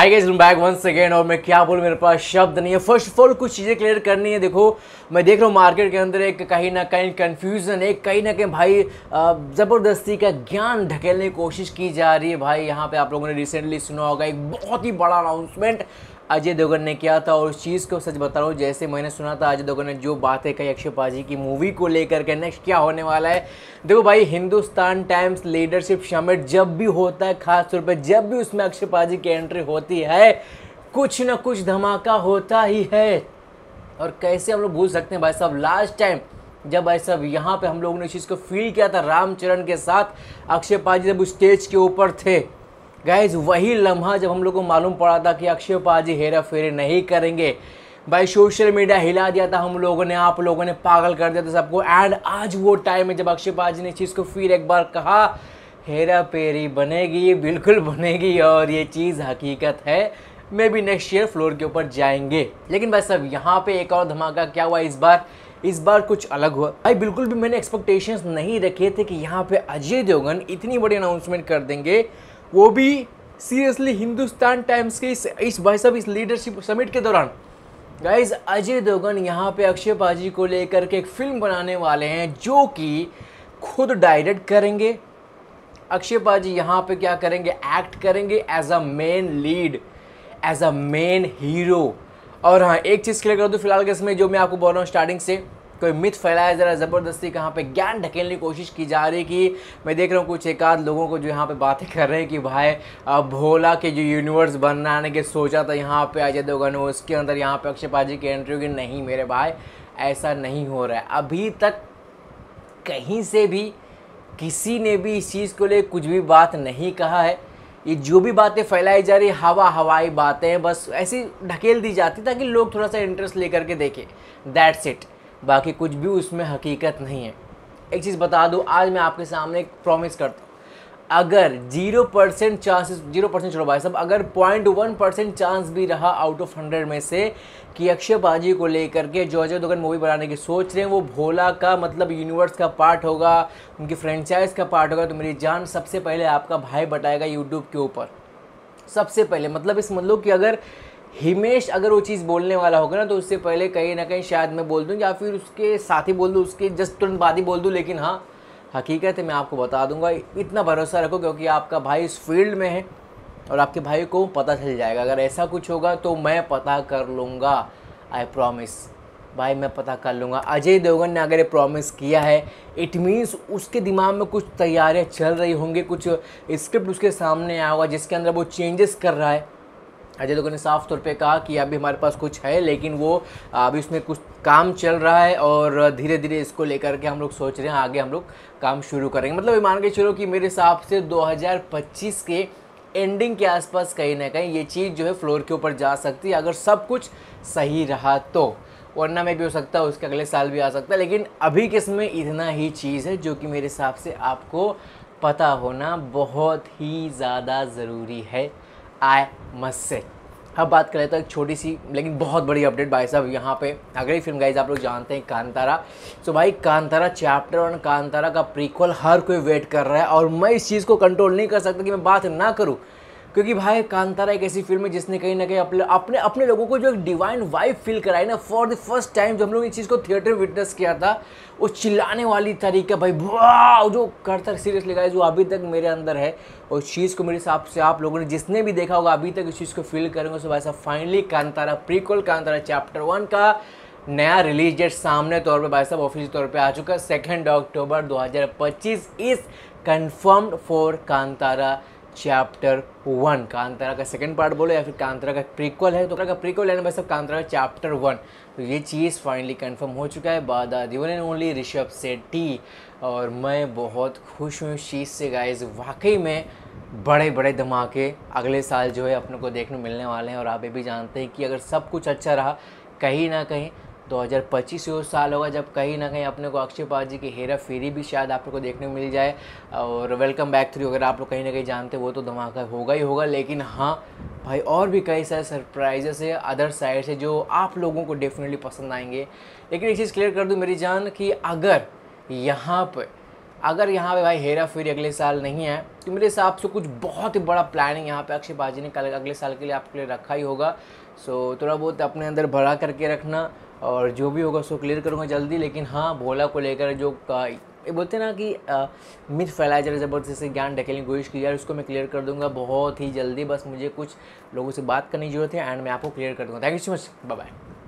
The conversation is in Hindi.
Hi guys back one second और मैं क्या बोलूँ, मेरे पास शब्द नहीं है। फ़र्स्ट ऑफ़ ऑल कुछ चीज़ें क्लियर करनी है। देखो, मैं देख रहा हूँ मार्केट के अंदर एक कहीं ना कहीं कन्फ्यूज़न एक कहीं ना कहीं भाई ज़बरदस्ती का ज्ञान ढकेलने की कोशिश की जा रही है। भाई, यहाँ पे आप लोगों ने रिसेंटली सुना होगा, एक बहुत ही बड़ा अनाउंसमेंट अजय देवगन ने किया था और उस चीज़ को सच बता रहा हूँ, जैसे मैंने सुना था अजय देवगन ने जो बातें कही अक्षय पाजी की मूवी को लेकर के नेक्स्ट क्या होने वाला है? देखो भाई, हिंदुस्तान टाइम्स लीडरशिप समिट जब भी होता है खास तौर पे जब भी उसमें अक्षय पाजी की एंट्री होती है, कुछ ना कुछ धमाका होता ही है। और कैसे हम लोग भूल सकते हैं भाई साहब लास्ट टाइम जब भाई साहब यहाँ पे हम लोगों ने इस चीज़ को फील किया था, रामचरण के साथ, अक्षय पाजी जब उस स्टेज के ऊपर थे गाइज़ वही लम्हा जब हम लोग को मालूम पड़ा था कि अक्षय पाजी हेरा फेरी नहीं करेंगे। भाई सोशल मीडिया हिला दिया था हम लोगों ने, आप लोगों ने पागल कर दिया था सबको। एंड आज वो टाइम है जब अक्षय पाजी ने इस चीज़ को फिर एक बार कहा, हेरा फेरी बनेगी, बिल्कुल बनेगी और ये चीज़ हकीकत है। Maybe next year floor के ऊपर जाएँगे। लेकिन भाई साहब यहाँ पे एक और धमाका क्या हुआ इस बार? इस बार कुछ अलग हुआ। भाई, बिल्कुल भी मैंने एक्सपेक्टेशंस नहीं रखे थे कि यहाँ पे अजय देवगन इतनी बड़ी अनाउंसमेंट कर देंगे। वो भी सीरियसली हिंदुस्तान टाइम्स के इस इस भाई साहब, इस लीडरशिप समिट के दौरान। गाइज़ अजय देवगन यहाँ पे अक्षय पाजी को लेकर के एक फ़िल्म बनाने वाले हैं जो कि खुद डायरेक्ट करेंगे। अक्षय पाजी यहाँ पे क्या करेंगे? एक्ट करेंगे as a main lead as a main hero और हाँ एक चीज़ क्लियर कर दूँ फ़िलहाल के इसमें जो मैं आपको बोल रहा हूँ स्टार्टिंग से। कोई मिथ फैलाया ज़रा ज़बरदस्ती कहाँ पे ज्ञान ढकेलने की कोशिश की जा रही है कि मैं देख रहा हूँ कुछ एक आध लोगों को जो यहाँ पे बातें कर रहे हैं कि भाई भोला के जो यूनिवर्स बनाने के सोचा था यहाँ पे अजय देवगन हो उसके अंदर यहाँ पे अक्षय पाजी की एंट्री होगी। नहीं मेरे भाई, ऐसा नहीं हो रहा है। अभी तक कहीं से भी किसी ने भी इस चीज़ को ले कुछ भी बात नहीं कहा है। ये जो भी बातें फैलाई जा रही हवा हवाई बातें बस ऐसी ढकेल दी जाती ताकि लोग थोड़ा सा इंटरेस्ट लेकर के देखें। दैट्स इट बाकी कुछ भी उसमें हकीकत नहीं है। एक चीज़ बता दूँ, आज मैं आपके सामने एक प्रॉमिस करता हूँ। अगर zero percent chances zero percent छोड़ो भाई साहब, अगर पॉइंट वन परसेंट चांस भी रहा आउट ऑफ़ हंड्रेड में से कि अक्षय बाजी को लेकर के जो अजय देवगन मूवी बनाने की सोच रहे हैं, वो भोला का मतलब यूनिवर्स का पार्ट होगा, उनकी फ्रेंचाइज का पार्ट होगा तो मेरी जान सबसे पहले आपका भाई बताएगा यूट्यूब के ऊपर। सबसे पहले मतलब इस मतलब कि अगर हिमेश अगर वो चीज़ बोलने वाला होगा ना तो उससे पहले कहीं ना कहीं शायद मैं बोल दूँ, या फिर उसके साथ ही बोल दूँ, उसके जस्ट तुरंत बाद ही बोल दूँ, लेकिन हाँ हकीकत है, मैं आपको बता दूँगा, इतना भरोसा रखो, क्योंकि आपका भाई इस फ़ील्ड में है, और आपके भाई को पता चल जाएगा। अगर ऐसा कुछ होगा तो मैं पता कर लूँगा आई प्रॉमिस भाई, मैं पता कर लूँगा। अजय देवगन ने अगर ये प्रॉमिस किया है इट मीन्स उसके दिमाग में कुछ तैयारियाँ चल रही होंगी, कुछ स्क्रिप्ट उसके सामने आया होगा, जिसके अंदर वो चेंजेस कर रहा है। अजय देवगन ने साफ़ तौर पे कहा कि अभी हमारे पास कुछ है, लेकिन वो अभी उसमें कुछ काम चल रहा है और धीरे धीरे इसको लेकर के हम लोग सोच रहे हैं, आगे हम लोग काम शुरू करेंगे। मतलब ये मान के चलो कि मेरे हिसाब से 2025 के एंडिंग के आसपास कहीं ना कहीं ये चीज़ जो है फ्लोर के ऊपर जा सकती है, अगर सब कुछ सही रहा तो। वरना में भी हो सकता है, उसके अगले साल भी आ सकता है, लेकिन अभी के इसमें इतना ही चीज़ है जो कि मेरे हिसाब से आपको पता होना बहुत ही ज़्यादा ज़रूरी है। आई मस्ट से अब बात कर लेते हैं एक छोटी सी, लेकिन बहुत बड़ी अपडेट भाई साहब यहाँ पे अगली फ़िल्म गाइज़ आप लोग जानते हैं, कांतारा। सो भाई, कांतारा चैप्टर वन कांतारा का प्रीक्वल हर कोई वेट कर रहा है और मैं इस चीज़ को कंट्रोल नहीं कर सकता कि मैं बात ना करूँ। क्योंकि भाई, कांतारा एक ऐसी फ़िल्म है जिसने कहीं ना कहीं अपने अपने अपने लोगों को जो एक डिवाइन वाइब फील कराई ना फॉर द फ़र्स्ट टाइम जब हम लोग इस चीज़ को थिएटर में विटनेस किया था, वो चिल्लाने वाली तरीका भाई वाह जो करता सीरियसली गाइस जो अभी तक मेरे अंदर है। और उस चीज़ को मेरे हिसाब से आप लोगों ने जिसने भी देखा होगा, अभी तक इस चीज़ को फील करेंगे। सो भाई साहब finally Kantara prequel Kantara chapter one का नया रिलीज़ डेट सामने तौर पे भाई साहब ऑफिशियल तौर पे आ चुका है second October 2025 is confirmed for Kantara chapter one Kantara का सेकंड पार्ट बोलो या फिर कांतारा का प्रीक्वल है तो का प्रीक्वल है भाई साहब, कांतारा का चैप्टर वन तो ये चीज़ फाइनली कंफर्म हो चुका है, बाद one and only Rishabh Shetty. और मैं बहुत खुश हूँ इस चीज़ से गाइज़ वाकई में बड़े बड़े धमाके अगले साल जो है अपने को देखने मिलने वाले हैं, और आप ये भी जानते हैं कि अगर सब कुछ अच्छा रहा, कहीं ना कहीं 2025 वो साल होगा जब कहीं ना कहीं अपने को अक्षय पाल जी की हेरा फेरी भी शायद आप लोग को देखने को मिल जाए। और वेलकम बैक थ्री अगर आप लोग कहीं ना कहीं जानते वो तो धमाका होगा ही होगा। लेकिन हाँ भाई, और भी कई सारे सरप्राइजेस है अदर साइड से जो आप लोगों को डेफिनेटली पसंद आएँगे। लेकिन एक चीज़ क्लियर कर दूँ मेरी जान कि अगर यहाँ पर अगर यहाँ पे भाई हेरा फेरी अगले साल नहीं है तो मेरे हिसाब से कुछ बहुत ही बड़ा प्लानिंग यहाँ पे अक्षय बाजी ने कल अगले साल के लिए आपके लिए रखा ही होगा। सो थोड़ा बहुत अपने अंदर भरा करके रखना और जो भी होगा उसको क्लियर करूँगा जल्दी। लेकिन हाँ भोला को लेकर जो ये बोलते ना कि मिथ फैलाया जा रहा ज़बरदस्ती से ज्ञान ढकेलने की कोशिश की यार उसको मैं क्लियर कर दूँगा बहुत ही जल्दी। बस मुझे कुछ लोगों से बात करने की ज़रूरत है एंड मैं आपको क्लियर कर दूँगा। Thank you so much bye bye